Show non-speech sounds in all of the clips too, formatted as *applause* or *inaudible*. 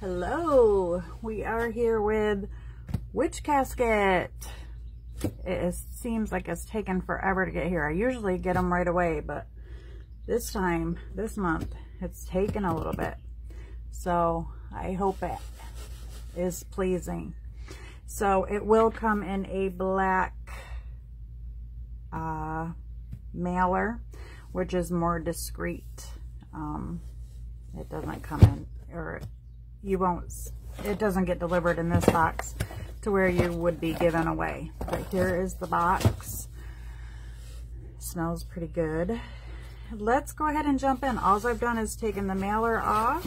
Hello, we are here with Witch Casket. It is, seems like it's taken forever to get here. I usually get them right away, but this time, this month, it's taken a little bit. So I hope it is pleasing. So it will come in a black uh, mailer, which is more discreet. Um, it doesn't come in, you won't, it doesn't get delivered in this box to where you would be given away. But here is the box. Smells pretty good. Let's go ahead and jump in. All I've done is taken the mailer off.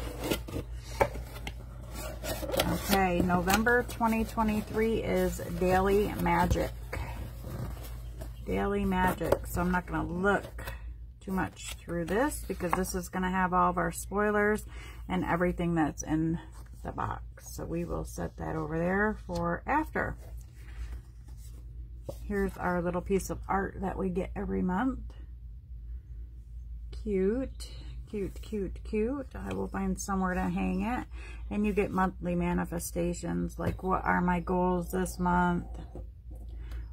Okay, November 2023 is Daily Magic. Daily Magic. So I'm not going to look too much through this because this is going to have all of our spoilers and everything that's in the box. So we will set that over there for after. Here's our little piece of art that we get every month. Cute, cute, cute, cute. I will find somewhere to hang it. And you get monthly manifestations, like what are my goals this month?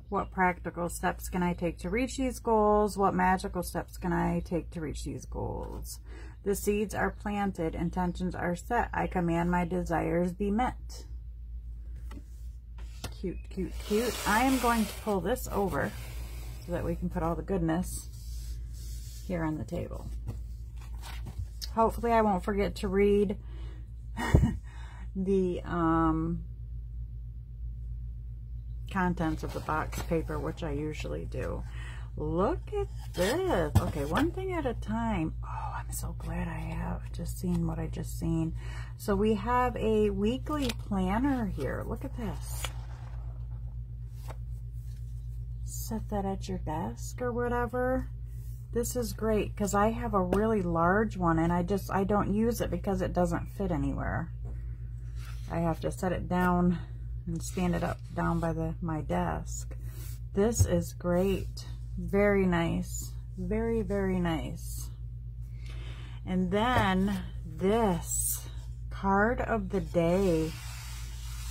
What practical steps can I take to reach these goals? What magical steps can I take to reach these goals? The seeds are planted, intentions are set. I command my desires be met. Cute, cute, cute. I am going to pull this over so that we can put all the goodness here on the table. Hopefully I won't forget to read *laughs* the um, contents of the box paper, which I usually do. Look at this. Okay, one thing at a time. So glad I have just seen what I just seen. So we have a weekly planner here. Look at this. Set that at your desk or whatever. This is great because I have a really large one and I just, I don't use it because it doesn't fit anywhere. I have to set it down and stand it up down by the my desk. This is great. Very nice. Very, very nice. And then this card of the day.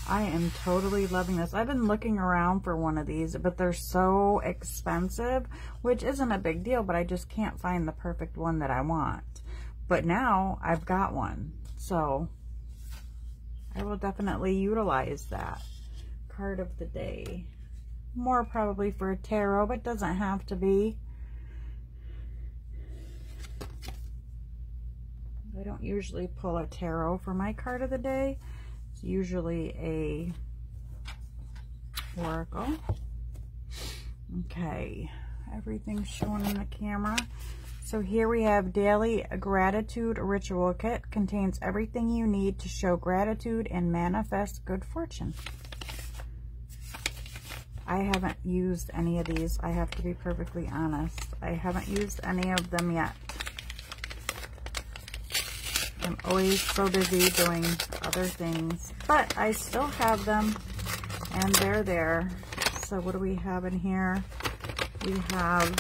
I am totally loving this. I've been looking around for one of these, but they're so expensive, which isn't a big deal, but I just can't find the perfect one that I want. But now I've got one. So I will definitely utilize that. Card of the day. More probably for a tarot, but doesn't have to be. I don't usually pull a tarot for my card of the day. It's usually a oracle. Okay, everything's shown in the camera. So here we have Daily Gratitude Ritual Kit. Contains everything you need to show gratitude and manifest good fortune. I haven't used any of these. I have to be perfectly honest. I haven't used any of them yet. I'm always so busy doing other things. But I still have them. And they're there. So what do we have in here? We have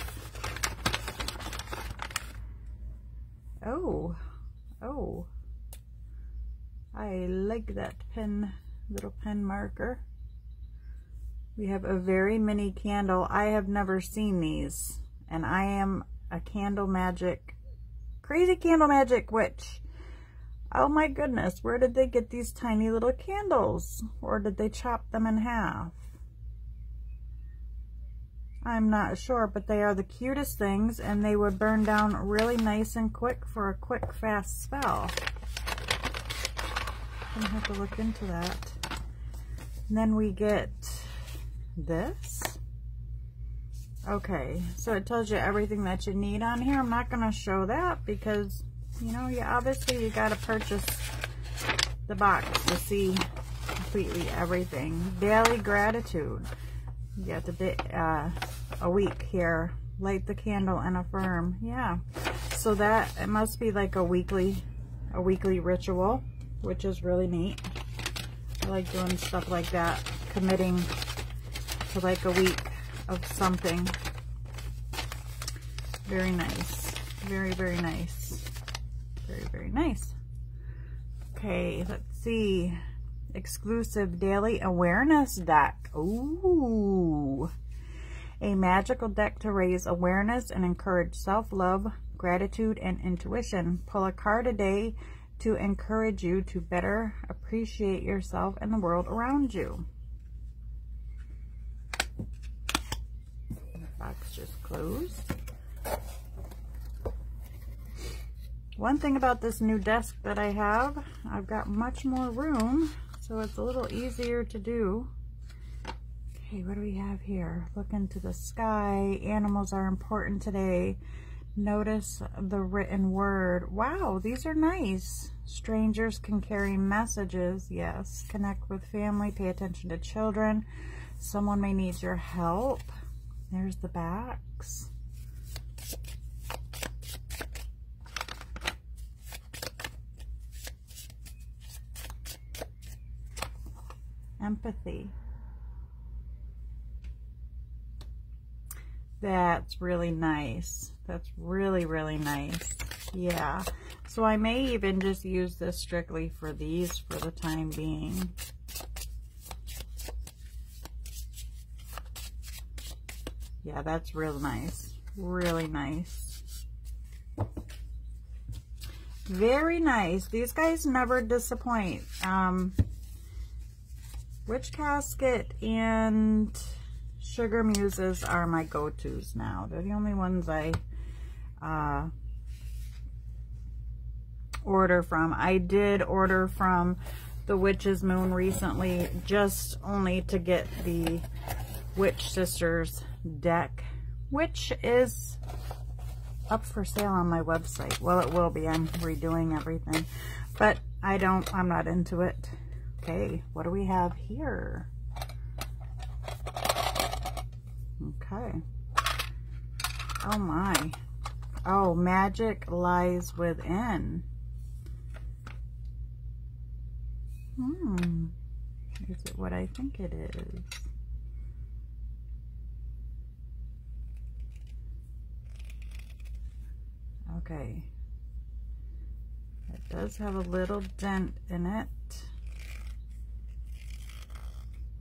Oh, oh. I like that pen, little pen marker. We have a very mini candle. I have never seen these. And I am a candle magic, crazy candle magic witch. Oh my goodness, where did they get these tiny little candles? Or did they chop them in half? I'm not sure, but they are the cutest things and they would burn down really nice and quick for a quick, fast spell. I'm gonna have to look into that. And then we get this. Okay, so it tells you everything that you need on here. I'm not gonna show that because, you know, you obviously you gotta purchase the box to see completely everything. Daily gratitude. You got the uh, a week here. Light the candle and affirm. Yeah. So that, it must be like a weekly, a weekly ritual, which is really neat. I like doing stuff like that. Committing to like a week of something. Very nice. Very, very nice. Very, very nice. Okay, let's see. Exclusive daily awareness deck. Ooh. A magical deck to raise awareness and encourage self-love, gratitude, and intuition. Pull a card a day to encourage you to better appreciate yourself and the world around you. The box just closed. One thing about this new desk that I have, I've got much more room, so it's a little easier to do. Okay, what do we have here? Look into the sky. Animals are important today. Notice the written word. Wow, these are nice. Strangers can carry messages. Yes. Connect with family. Pay attention to children. Someone may need your help. There's the backs. Empathy. That's really nice. That's really, really nice. Yeah. So I may even just use this strictly for these for the time being. Yeah, that's real nice. Really nice. Very nice. These guys never disappoint. Um, Witch Casket and Sugar Muses are my go-tos now. They're the only ones I uh, order from. I did order from the Witch's Moon recently just only to get the Witch Sisters deck, which is up for sale on my website. Well, it will be. I'm redoing everything, but I don't, I'm not into it. Okay, what do we have here? Okay. Oh my. Oh, magic lies within. Hmm. Is it what I think it is? Okay. It does have a little dent in it.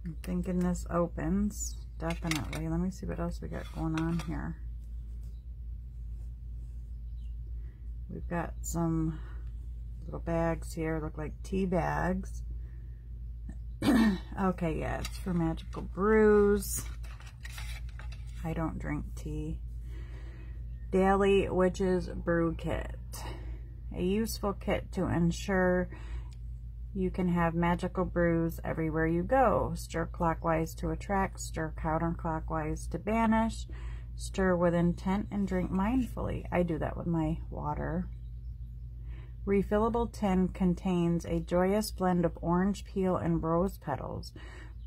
I'm thinking this opens, definitely. Let me see what else we got going on here. We've got some little bags here, look like tea bags. *clears throat* okay, yeah, it's for magical brews. I don't drink tea. Daily Witches Brew Kit. A useful kit to ensure you can have magical brews everywhere you go. Stir clockwise to attract, stir counterclockwise to banish, stir with intent, and drink mindfully. I do that with my water. Refillable tin contains a joyous blend of orange peel and rose petals.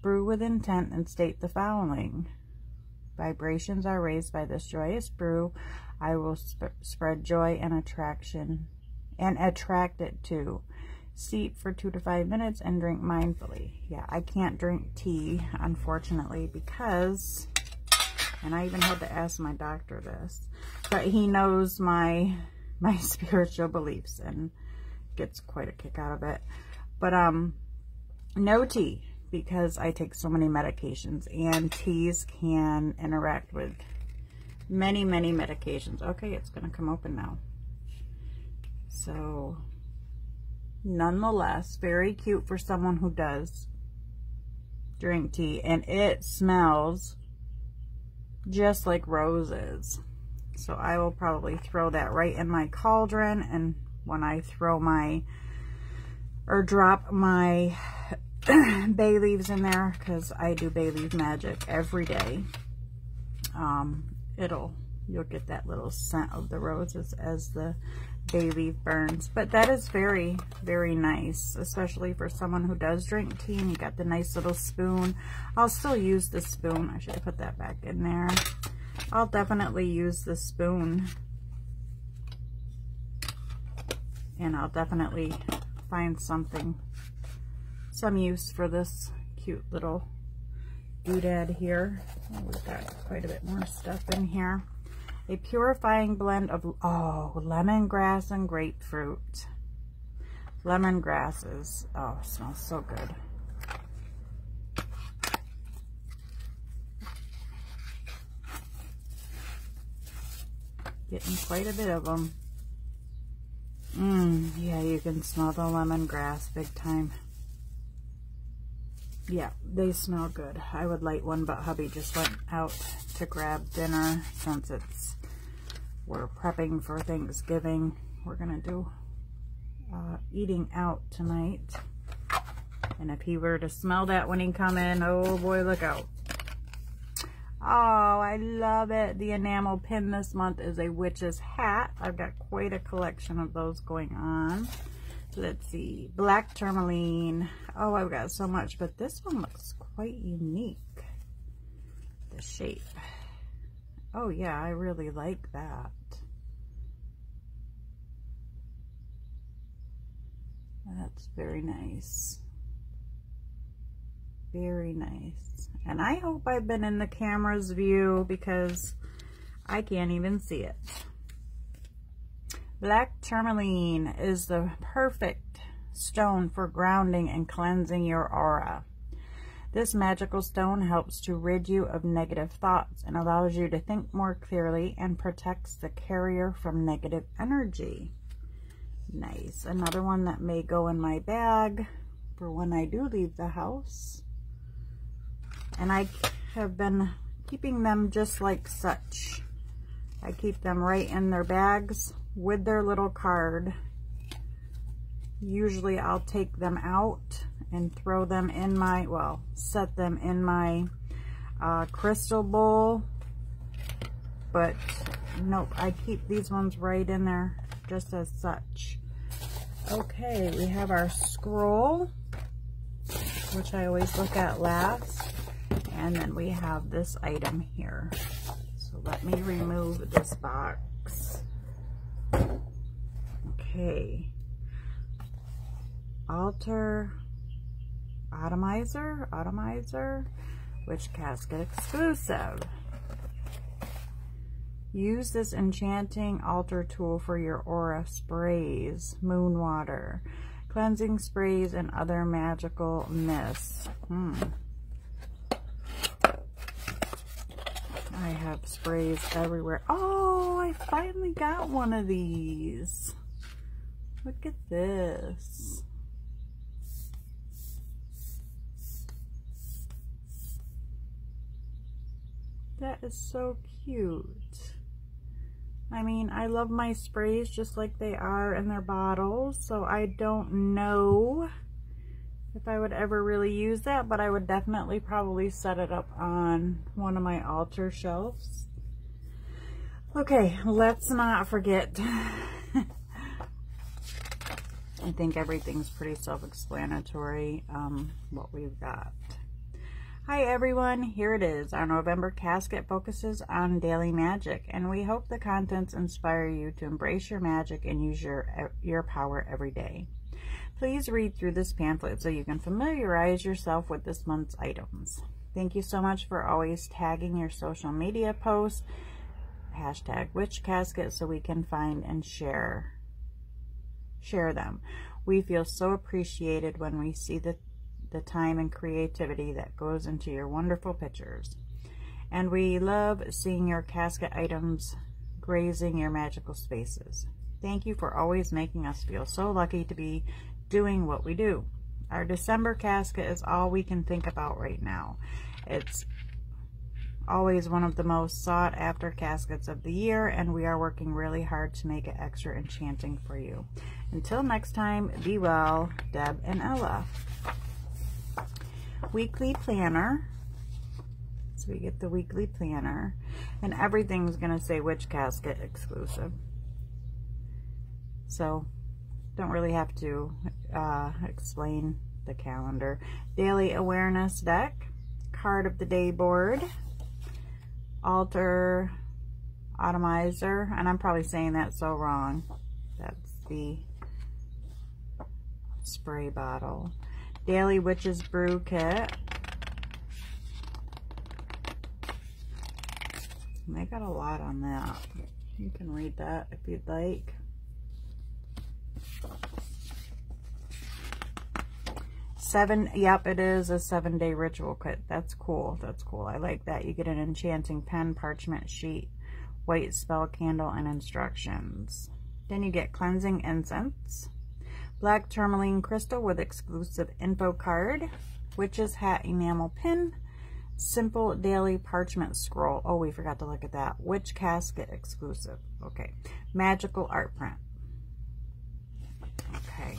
Brew with intent and state the following. Vibrations are raised by this joyous brew. I will sp spread joy and attraction and attract it to steep for two to five minutes and drink mindfully. Yeah, I can't drink tea, unfortunately, because, and I even had to ask my doctor this, but he knows my, *laughs* my spiritual beliefs and gets quite a kick out of it. But, um, no tea, because I take so many medications, and teas can interact with many, many medications. Okay, it's going to come open now. So, nonetheless, very cute for someone who does drink tea. And it smells just like roses. So I will probably throw that right in my cauldron. And when I throw my, or drop my *clears throat* bay leaves in there, because I do bay leaf magic every day, um, it'll, you'll get that little scent of the roses as the bay leaf burns. But that is very, very nice, especially for someone who does drink tea and you got the nice little spoon. I'll still use the spoon. I should have put that back in there. I'll definitely use the spoon. And I'll definitely find something, some use for this cute little doodad here. We've got quite a bit more stuff in here. A purifying blend of, oh, lemongrass and grapefruit. Lemongrasses. Oh, smells so good. Getting quite a bit of them. Mmm, yeah, you can smell the lemongrass big time. Yeah, they smell good. I would light one, but hubby just went out to grab dinner since it's, we're prepping for Thanksgiving. We're going to do uh, eating out tonight. And if he were to smell that when he come in, oh boy, look out. Oh, I love it. The enamel pin this month is a witch's hat. I've got quite a collection of those going on. Let's see. Black tourmaline. Oh, I've got so much, but this one looks quite unique. The shape. Oh, yeah, I really like that. That's very nice. Very nice. And I hope I've been in the camera's view because I can't even see it. Black tourmaline is the perfect stone for grounding and cleansing your aura. This magical stone helps to rid you of negative thoughts and allows you to think more clearly and protects the carrier from negative energy. Nice. Another one that may go in my bag for when I do leave the house. And I have been keeping them just like such. I keep them right in their bags with their little card. Usually I'll take them out and throw them in my, well, set them in my uh, crystal bowl. But nope, I keep these ones right in there just as such. Okay, we have our scroll, which I always look at last. And then we have this item here. So let me remove this box. Okay. Altar Atomizer, Atomizer, Witch Casket exclusive. Use this enchanting altar tool for your aura sprays, moon water, cleansing sprays, and other magical mists. Hmm. I have sprays everywhere. Oh, I finally got one of these. Look at this. That is so cute. I mean, I love my sprays just like they are in their bottles, so I don't know if I would ever really use that, but I would definitely probably set it up on one of my altar shelves. Okay, let's not forget. *laughs* I think everything's pretty self-explanatory, um, what we've got. Hi everyone, here it is. Our November casket focuses on daily magic, and we hope the contents inspire you to embrace your magic and use your, your power every day. Please read through this pamphlet so you can familiarize yourself with this month's items. Thank you so much for always tagging your social media posts, hashtag witch casket, so we can find and share, share them. We feel so appreciated when we see the the time and creativity that goes into your wonderful pictures. And we love seeing your casket items grazing your magical spaces. Thank you for always making us feel so lucky to be doing what we do. Our December casket is all we can think about right now. It's always one of the most sought after caskets of the year and we are working really hard to make it extra enchanting for you. Until next time, be well, Deb and Ella weekly planner. So we get the weekly planner. And everything's going to say witch casket exclusive. So don't really have to uh, explain the calendar. Daily awareness deck. Card of the day board. Altar atomizer. And I'm probably saying that so wrong. That's the spray bottle. Daily Witch's Brew Kit. They got a lot on that. You can read that if you'd like. seven, yep, it is a seven day ritual kit. That's cool. That's cool. I like that. You get an enchanting pen, parchment sheet, white spell candle, and instructions. Then you get cleansing incense, black tourmaline crystal with exclusive info card, witch's hat enamel pin, simple daily parchment scroll. Oh, we forgot to look at that. Witch casket exclusive. Okay. Magical art print. Okay.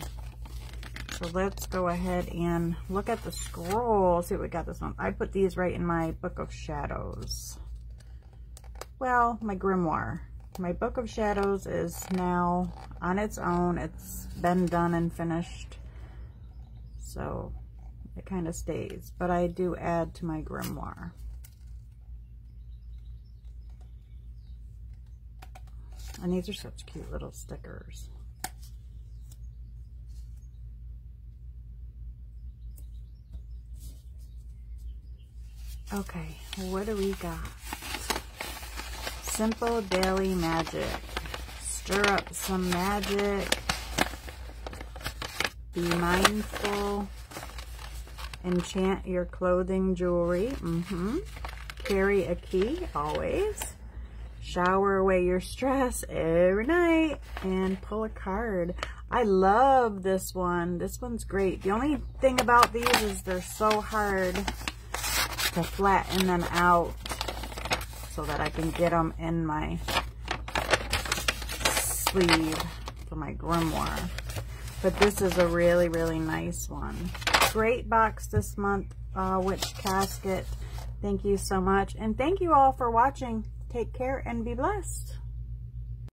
So let's go ahead and look at the scroll. See what we got this one. I put these right in my Book of Shadows. Well, my grimoire. My Book of Shadows is now on its own. It's been done and finished. So it kind of stays. But I do add to my grimoire. And these are such cute little stickers. Okay, what do we got? Simple Daily Magic. Stir up some magic. Be mindful. Enchant your clothing, jewelry. Mm-hmm. Carry a key, always. Shower away your stress every night. And pull a card. I love this one. This one's great. The only thing about these is they're so hard to flatten them out so that I can get them in my sleeve for my grimoire. But this is a really, really nice one. Great box this month, uh, Witch Casket. Thank you so much. And thank you all for watching. Take care and be blessed.